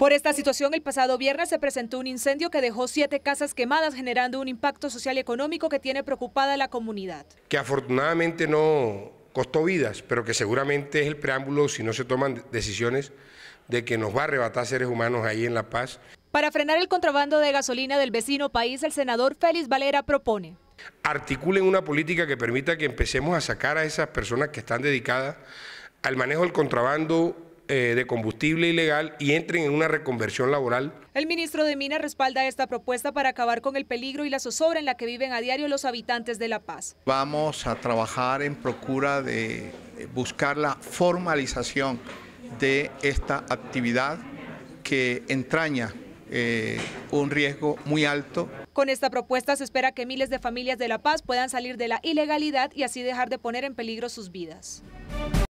Por esta situación, el pasado viernes se presentó un incendio que dejó siete casas quemadas, generando un impacto social y económico que tiene preocupada a la comunidad. Que afortunadamente no costó vidas, pero que seguramente es el preámbulo si no se toman decisiones de que nos va a arrebatar seres humanos ahí en La Paz. Para frenar el contrabando de gasolina del vecino país, el senador Félix Valera propone. Articulen una política que permita que empecemos a sacar a esas personas que están dedicadas al manejo del contrabando eh, de combustible ilegal y entren en una reconversión laboral. El ministro de Minas respalda esta propuesta para acabar con el peligro y la zozobra en la que viven a diario los habitantes de La Paz. Vamos a trabajar en procura de buscar la formalización de esta actividad que entraña eh, un riesgo muy alto. Con esta propuesta se espera que miles de familias de La Paz puedan salir de la ilegalidad y así dejar de poner en peligro sus vidas.